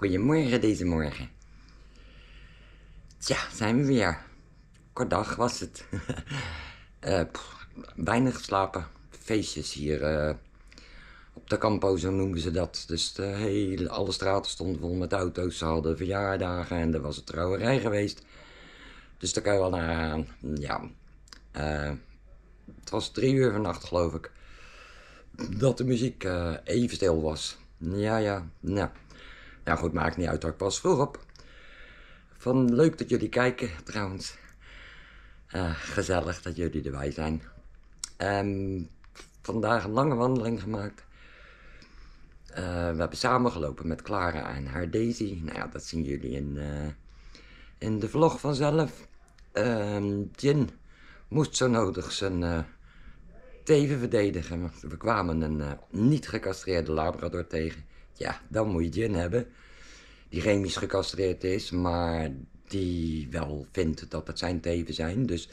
Goedemorgen deze morgen. Tja, zijn we weer. Kort dag was het. Eh, weinig geslapen. Feestjes hier eh, op de campo, zo noemen ze dat. Dus de hele, alle straten stonden vol met auto's. Ze hadden verjaardagen en er was een trouwerij geweest. Dus daar kan je wel naar gaan. Ja, eh, het was drie uur vannacht geloof ik. Dat de muziek even stil was. Ja, ja, nou. Nou goed, maakt niet uit ik pas vroeg op. Van leuk dat jullie kijken trouwens. Eh, gezellig dat jullie erbij zijn. Ehm, vandaag een lange wandeling gemaakt. Eh, we hebben samen gelopen met Clara en haar Daisy. Nou ja, dat zien jullie in, eh, in de vlog vanzelf. Ehm Jin moest zo nodig zijn teven verdedigen. We kwamen een niet gecastreerde labrador tegen. Ja, dan moet je Jin hebben. Die chemisch gecastreerd is, maar die wel vindt dat het zijn teven zijn. Dus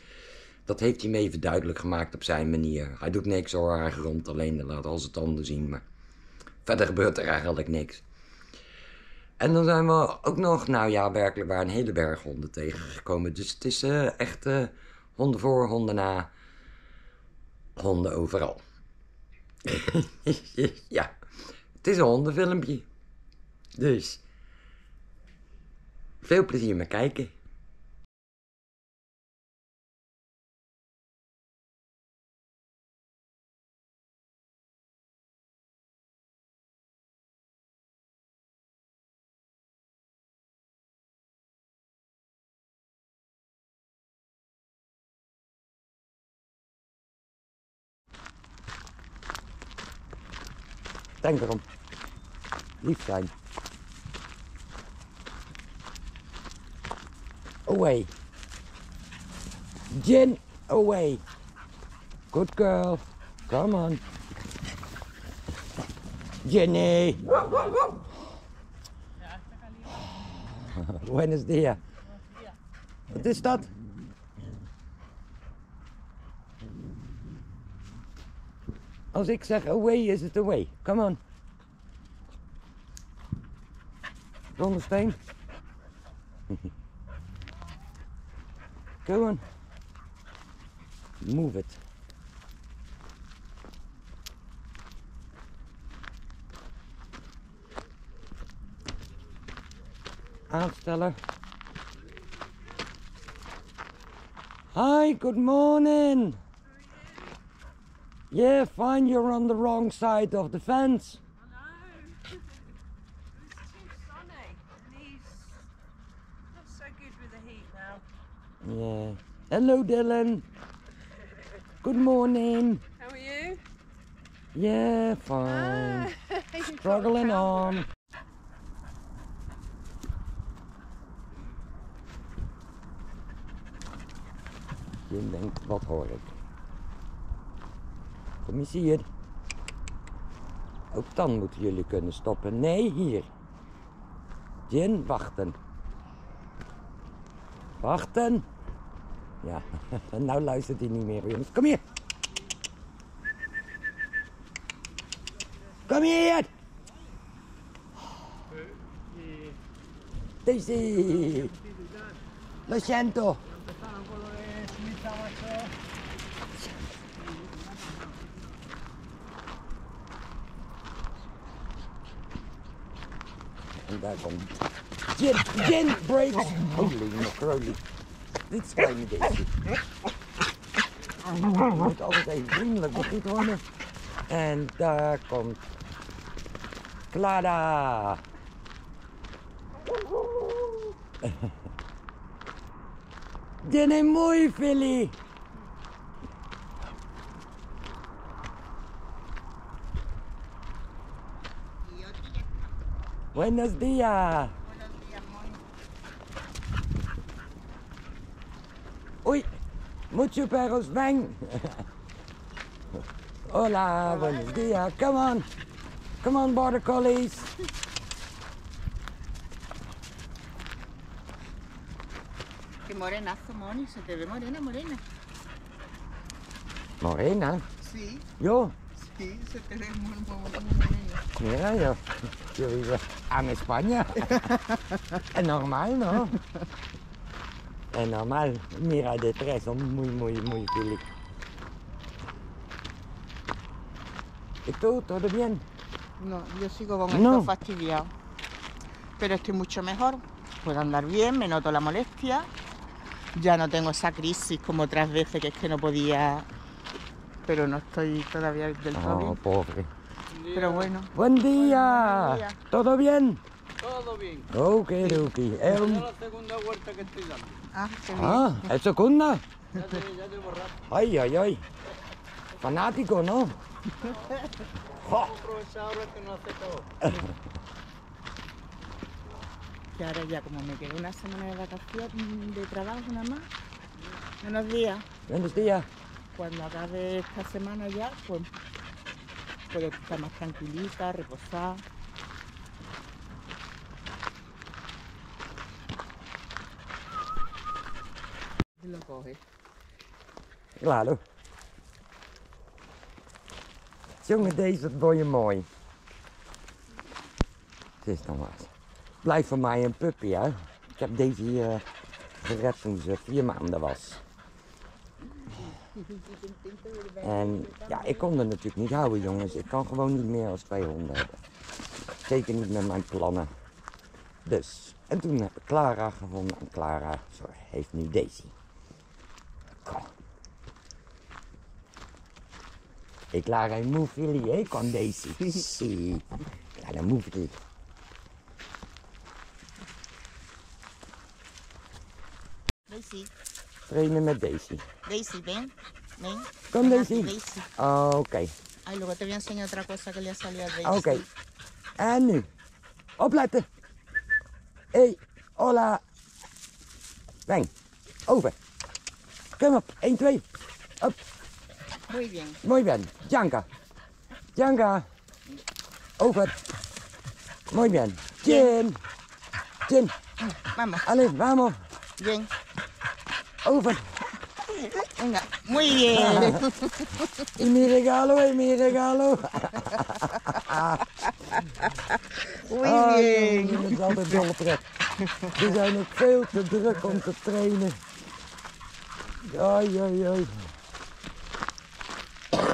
dat heeft hij me even duidelijk gemaakt op zijn manier. Hij doet niks hoor, hij grond alleen, laat al zijn tanden zien. Maar verder gebeurt er eigenlijk niks. En dan zijn we ook nog, nou ja, werkelijk waar een hele berg honden tegengekomen. Dus het is eh, echt eh, honden voor, honden na, honden overal. ja, het is een hondenfilmpje. Dus, veel plezier met kijken. Denk erom. Lief zijn. Away. Jen, away. Good girl. Come on. Jenny. Buenos dias. Wat is dat? Als ik zeg oh, away, is het away. Come on. Zonder steen. Go on. Move it. Aanstellen. Hi, good morning. Yeah, fine, you're on the wrong side of the fence. I know. it's too sunny, and he's not so good with the heat now. Yeah. Hello, Dylan. Good morning. How are you? Yeah, fine. Ah, Struggling on. Je denkt, wat hoor ik? Kom eens hier. Ook dan moeten jullie kunnen stoppen. Nee, hier. Jin, wachten. Wachten. Ja, nou luistert hij niet meer, jongens. Kom hier. Kom hier. Daisy. Lo sento. En daar komt Gin, breaks. Holy macroly. Dit is kleine Daisy. Je moet altijd even vriendelijk begroet worden. En daar komt Clara. Dit is mooi, Philly. Buenos días. Uy, mucho perros ven. Hola, buenos días. Come on. Come on, border collies. Qué morenazo, Moni. Se te ve morena, morena. Morena. Sí, Yo. sí, se te ve muy, muy, muy morena. Mira, yo, yo en España. es normal, ¿no? Es normal. Mira, de tres son muy, muy, muy felices. ¿Y tú? ¿Todo bien? No, yo sigo con No. esto fastidiado. Pero estoy mucho mejor. Puedo andar bien, me noto la molestia. Ya no tengo esa crisis como otras veces que es que no podía. Pero no estoy todavía del todo bien. pobre. Pero bueno. Buen día. Buen día. ¿Todo bien? Todo bien. Ok, ok. Es un- la segunda vuelta que estoy dando. Ah, qué bien. Ah, ¿es segunda? Ya te, ya te borraste. Ay, ay, ay. Fanático, ¿no? Profesor ahora que no hace todo. Y ahora ya como me quedé una semana de vacaciones de trabajo nada más, unos días, Buenos días. cuando acabe esta semana ya, pues puedo estar más tranquilita, reposar. Lo coge. Claro. Jongen, deze word je mooi. Het is dan wat. Blijft voor mij een puppy, hè. Ik heb deze hier eh, gered toen ze vier maanden was. En ja, ik kon er natuurlijk niet houden, jongens. Ik kan gewoon niet meer als twee honden hebben. Zeker niet met mijn plannen. Dus, en toen heb ik Clara gevonden. En Clara sorry, heeft nu Daisy. Kom. E Clara è molto felice con Daisy. Clara è molto felice. Daisy, Trainen met Daisy. Daisy, ven, ven. Con Ven aquí, Daisy? Daisy. Oh, Oké, Ay, luego te voy a enseñar otra cosa que le ha salido a Daisy. oké. En nu. Opletten. Hey, hola. Wen, over. Kom op, 1, 2. Op, Muy bien. mooi ben. Janka. Janka. Over. Mooi ben. Chin. Chin. Vamos, Allee, vamos. bien. Over. Venga, muy bien. Y mi regalo, y mi regalo. Muy bien. Het is altijd dolle pret. Ze zijn ook veel te druk om te trainen. Ai, ai, ai.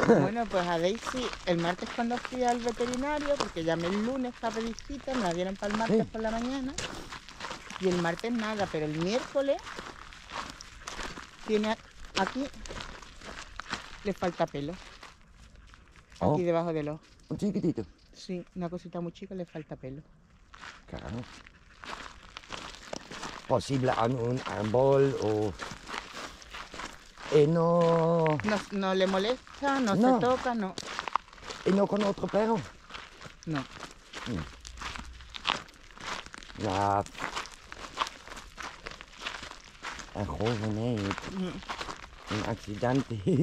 Bueno, pues a Daisy, el martes cuando fui al veterinario, porque llamé el lunes para pedir cita, me la dieron para el martes Sí. por la mañana. Y el martes nada, pero el miércoles tiene aquí, le falta pelo. Oh. Aquí debajo del ojo. Un chiquitito. Sí, una cosita muy chica, le falta pelo. Caro. Posible un árbol o... Y no... No, no le molesta, no, No. se toca, no. Y no con otro perro. No. Ja. En gewoon nee. Een accident.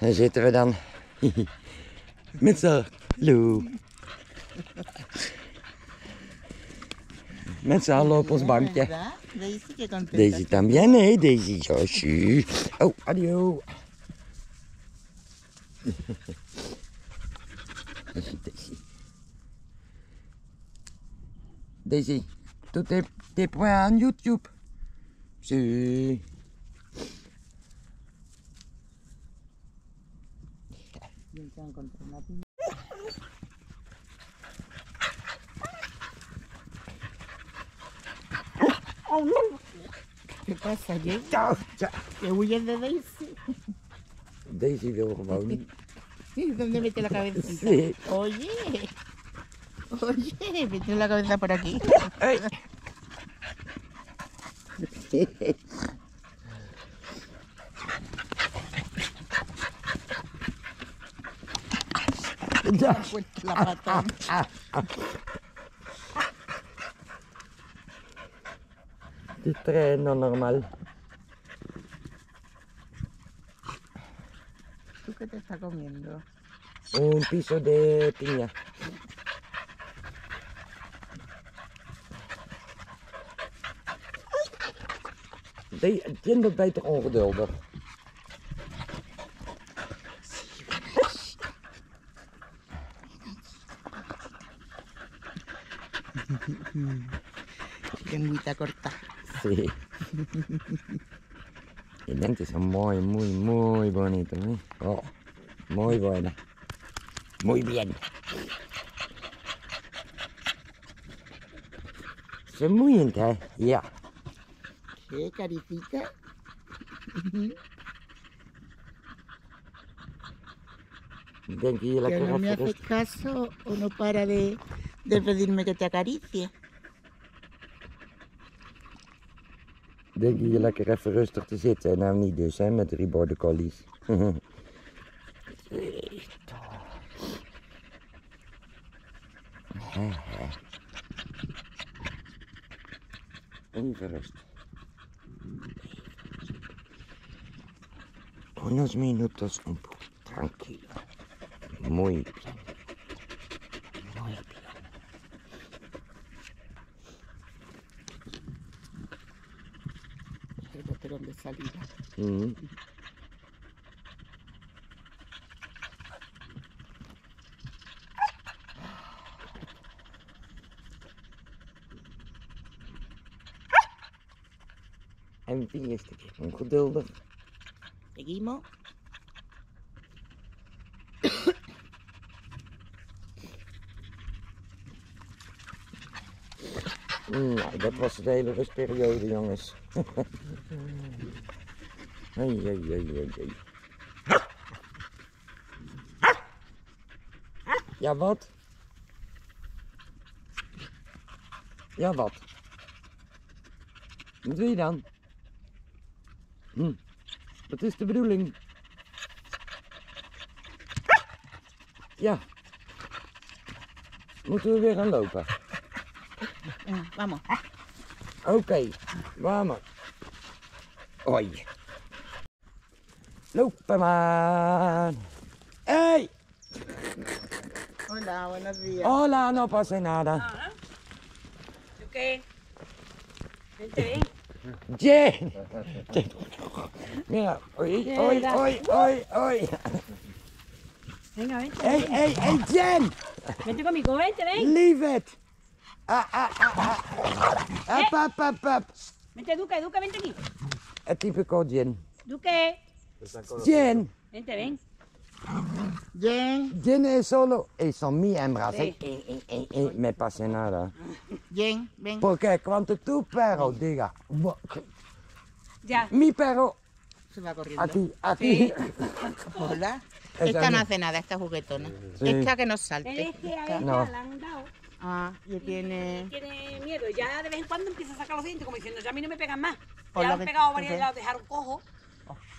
Daar zitten we dan. Met z'n Lou. Met z'n allen op ons bankje. Daisy también, hè? Daisy Joshi. Oh, adio. Daisy, tu te, te points en YouTube. Sí. Bien, te encontré una pi- ¿Qué pasa, Jay? Ciao, ciao. ¿Que huyes de Daisy? Daisy wil gewoon. ¿Dónde mete la cabeza? Sí. Oye, oye, mete la cabeza por aquí. Ja. Puesto la pata. Die trainen normal. ¿Tú qué te estás comiendo? Un piso de piña. ben je, kinderen ben je toch ongeduldig? Ik ben moeite korta. Sí. Je denkt is een mooi, mooi, mooi bonito. Hè? Oh, mooi buena. Muy bien. Ze moeiend, hè? Ja. ¿Qué caricita? Denk je Que lekker no me even hace rustig. caso o no para de, de pedirme que te acaricie. Denk je lekker even rustig te zitten. Nou niet dus, hè, met drie border collies. Even rustig. Unos minutos un poco tranquilo. Muy bien. Muy bien. El botón de salida. En is de keer ongeduldig? Seguimos. Nou, dat was de hele rustperiode, jongens. Ai, ai, ai, ai, ai. Ja, wat? Ja, wat? Wat wil je dan? Hm. Wat is de bedoeling? Ja. Moeten we weer gaan lopen? Eh, vamos. Oké, vamos. Oi. Lopen maar. Hey! Hola, buenos días. Hola, no pasa nada. Ah, ¿Tú qué? Vente, ven. Jen! Jen. Mira, oi, oi, oi, oi, oi. Venga, vente. Hey, hey, hey, Jen! Vente conmigo, vente, ven. Leave it! Ah, ah, ah, ah. Up, up, up, up. Vente, Duque, Duque, vente aquí. Het typico Jen. Duque. Jen! Vente, ven. Jen, Jen es solo. Son mi hembras. Sí. Eh, eh, eh, me pasa nada. Jen, ven. Porque cuando tu perro diga, "Wa- Ya. mi perro Se va corriendo. aquí, aquí. Hola. Esa Esta no hace nada, esta juguetona. Sí. Esta que no salte. es que a No. la han dado. Ah, y tiene... Tiene miedo. Ya de vez en cuando empieza a sacar los dientes como diciendo, ya a mí no me pegan más. Ya lo han pegado varias, ya los dejaron cojos.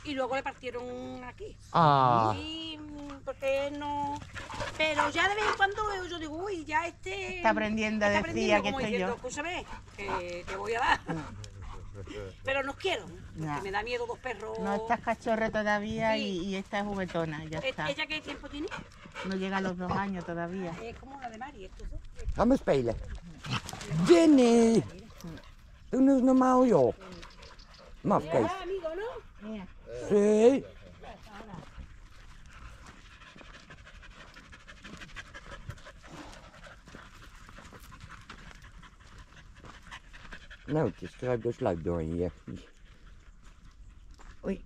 Y luego le partieron aquí. Ah, Y mm, porque no. Pero ya de vez en cuando yo digo, uy, ya este. Está aprendiendo a está decir, como estoy diciendo, yo. escúchame, que te voy a dar. Pero no quiero, porque Ya. me da miedo dos perros. No estás cachorra todavía Sí. y, y esta es juguetona, ya ¿E- está. ¿Ella qué tiempo tiene? No llega a los dos años todavía. Es como la de Mari, estos dos. gaan we spelen. Jenny! Doe eens normaal, joh. Mafkees. Ah, amigo, ¿no? Mira. Sí. Nou, het is kruip door sluip door hier. Oei.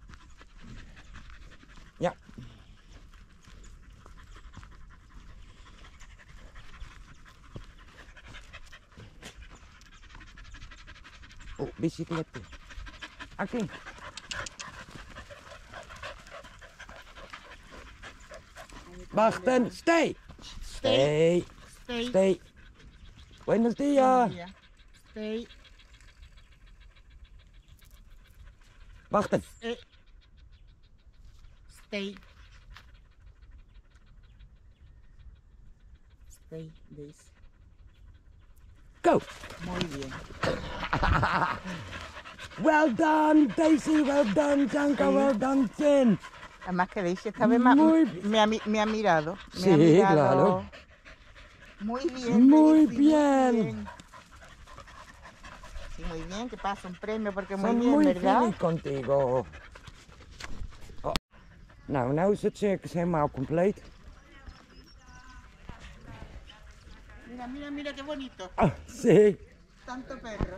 Ja. Oh, bicicleta. Aqui. Wachten, stay. Stay, Stay. stay. Buenos días. Stay. Wachten. Stay. Stay, this. Go. Bien. Well done, Daisy. Well done, Janka. Well done, Jen. Además que Daisy esta vez Muy me, ha, mi- me ha mirado. Me Sí, ha mirado. claro. Muy bien. Muy Daisy, bien. Sí, muy bien, que pasa un premio porque muy Son bien, muy ¿verdad? feliz contigo. Oh. Nou, nou is het circus helemaal compleet. Mira, mira, mira qué bonito. Ah, zie. Tanto perro.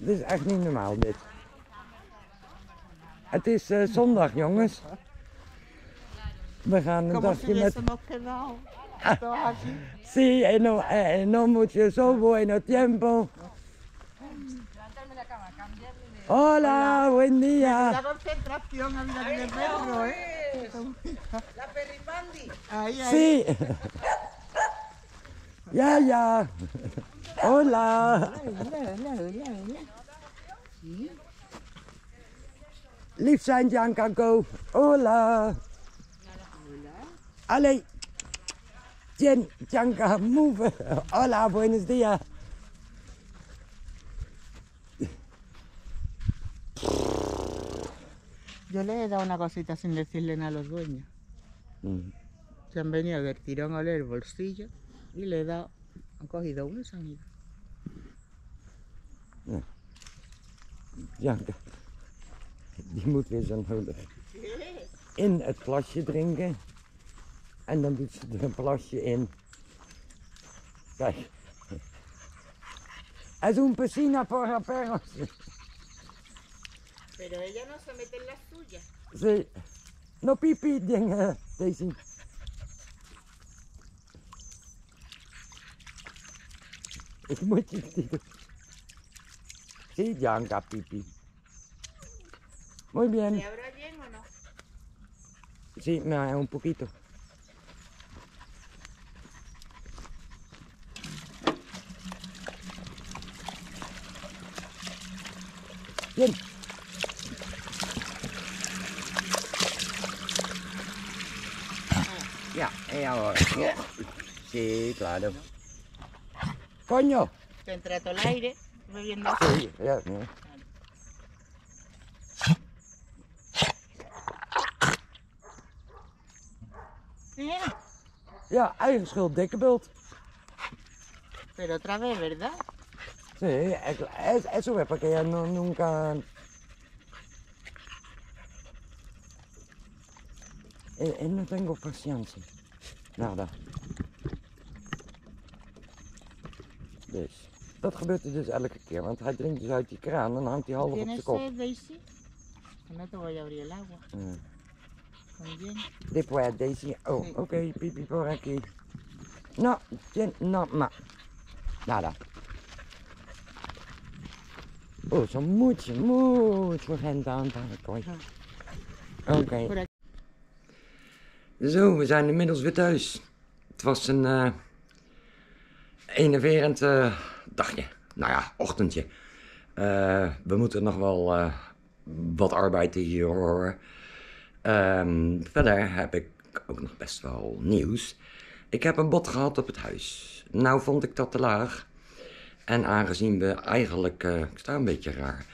Dit is echt niet normaal, dit. Het is eh, zondag, jongens. We gaan een dagje si met... Sí, en no, eh, no mucho so bueno tiempo. Hola, buen La día. concentración a mirar el perro, ¿eh? La peripandi. Ahí, ahí. Sí. Ja, ja. Hola. Lief zijn, Giancarlo. Hola. Allee. Jen, Gianca, move. Hola, buenos días. Yo le he dado una cosita sin decirle nada a los dueños. Mm. Se han venido del tirón a oler el bolsillo y le he dado. Han cogido uno y se han ido. Die moet weer zo'n hulp in het plasje drinken. En dan doet ze er een plasje in. Kijk. Es un piscina para perros. Pero ella no se mete en las suyas. Sí. No pipi dingen, Daisy. Ik moet je niet doen. Sí, Gianca, pipi. Muy bien. habrá bien o no? Sí, me un poquito. Bien. Ya, ya ahora. Sí, claro. Coño. Te todo el aire bebiendo Sí, ya, ja. Ja, eigen schuld, dikke bult. Pero otra vez, ¿verdad? Sí, es- es- eso es porque ya no, nunca... Eh, eh, no tengo paciencia. Nada. Dus, dat gebeurt er dus elke keer, want hij drinkt dus uit die kraan en dan hangt hij half op zijn ¿Tienes kop. sed, Daisy? No te voy a abrir el agua. Mm. Bien. Después Daisy, oh, oké, pipi por aquí. No, no, ma. Nada. Oh, son mucho, mucho gente aan het aankomen. Oké. Zo, we zijn inmiddels weer thuis. Het was een eh enerverend eh, dagje. Nou ja, ochtendje. Eh, we moeten nog wel wat arbeid hier horen. Ehm, verder heb ik ook nog best wel nieuws. Ik heb een bod gehad op het huis. Nou vond ik dat te laag. En aangezien we eigenlijk, eh, ik sta een beetje raar,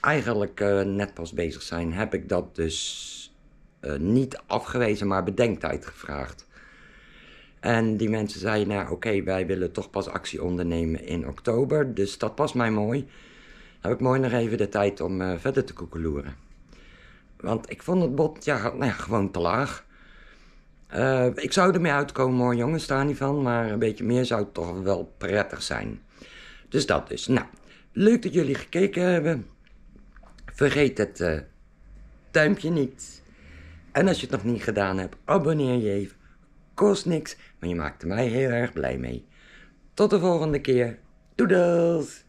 eigenlijk eh, net pas bezig zijn, heb ik dat dus eh, niet afgewezen, maar bedenktijd gevraagd. En die mensen zeiden, nou oké, wij willen toch pas actie ondernemen in oktober, dus dat past mij mooi. Dan heb ik mooi nog even de tijd om verder te koekeloeren. Want ik vond het bod ja, nou ja, gewoon te laag. Eh, ik zou ermee uitkomen hoor, jongens, daar niet van. Maar een beetje meer zou toch wel prettig zijn. Dus dat dus. Nou, leuk dat jullie gekeken hebben. Vergeet het eh, duimpje niet. En als je het nog niet gedaan hebt, abonneer je even. Kost niks, maar je maakt er mij heel erg blij mee. Tot de volgende keer. Doedels!